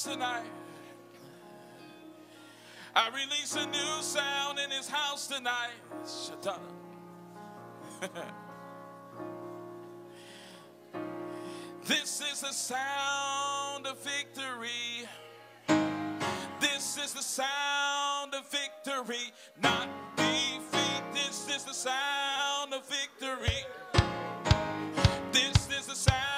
house tonight. I release a new sound in his house tonight. Shatana. this is the sound of victory. This is the sound of victory, not defeat. This is the sound of victory. This is the sound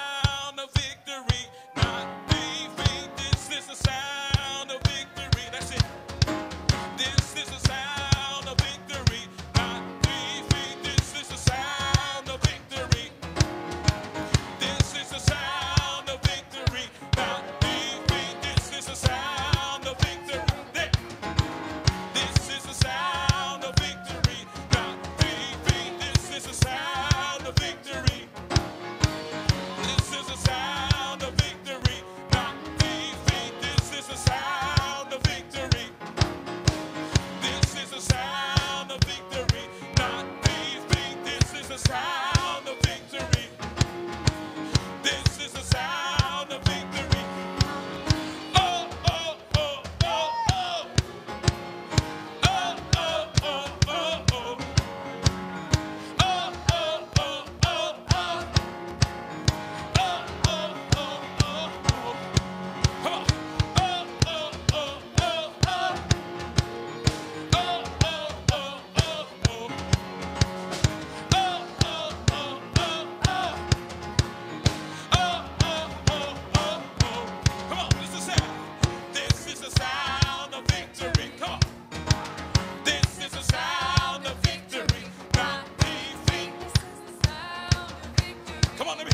Come on, let me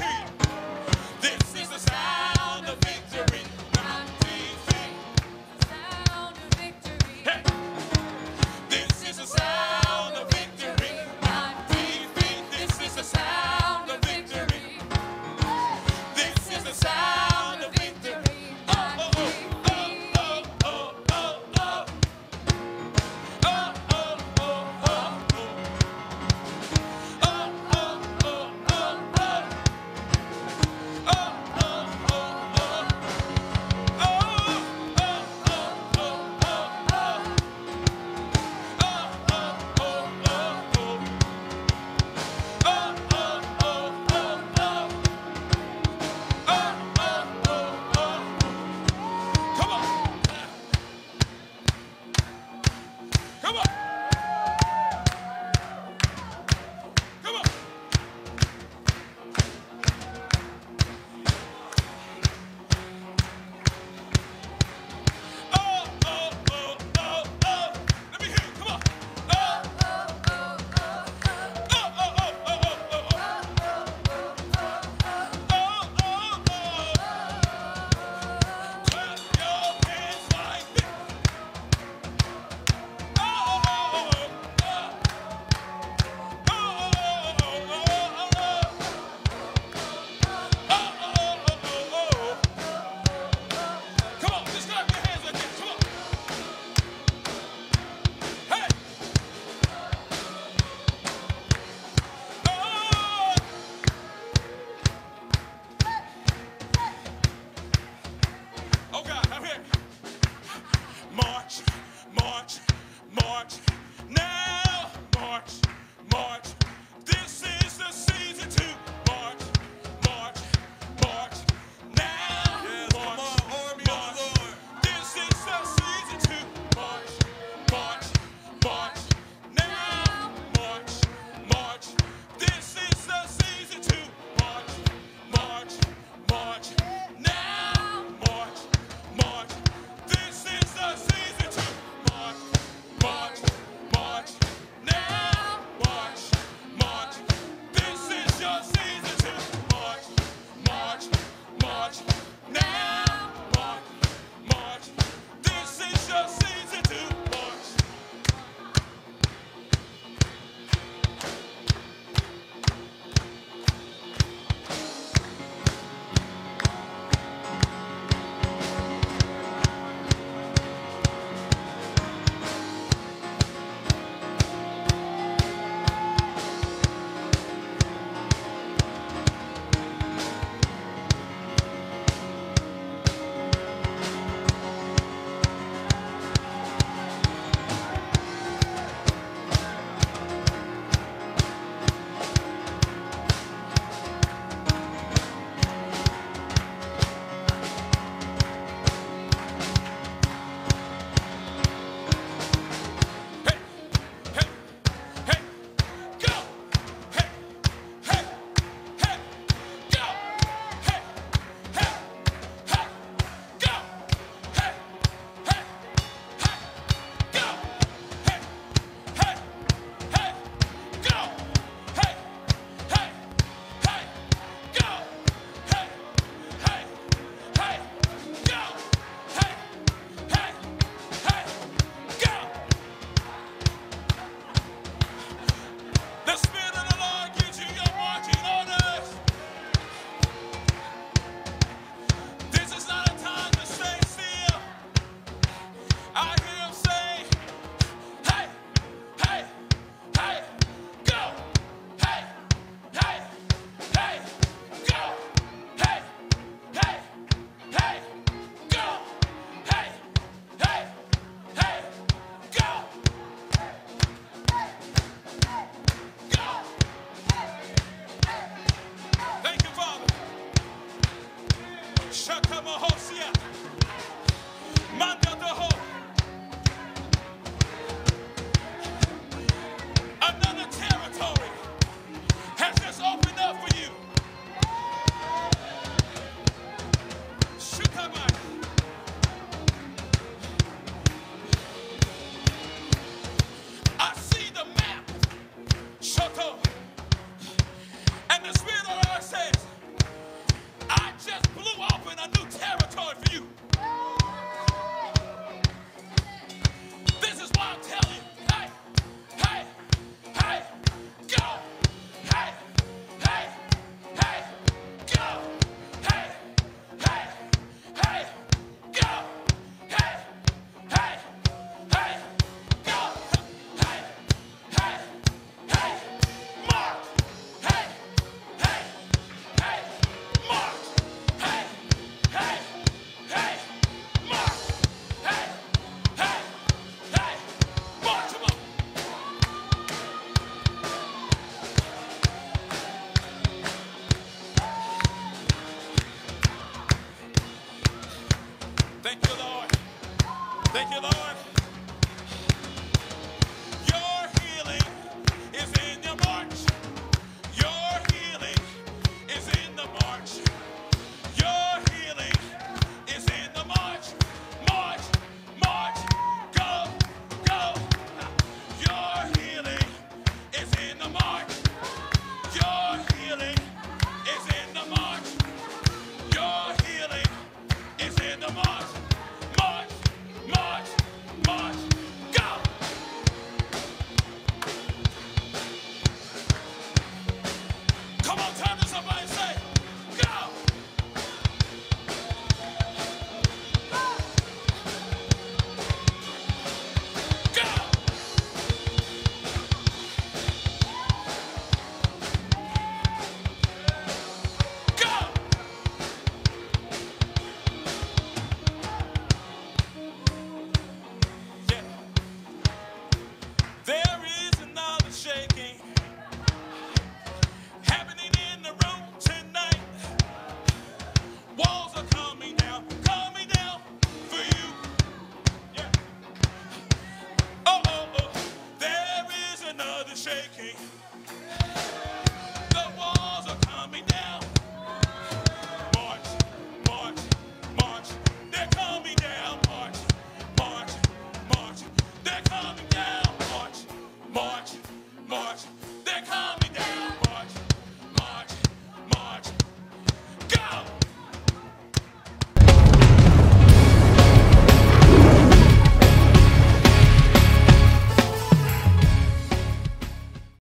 Thank you, Lord.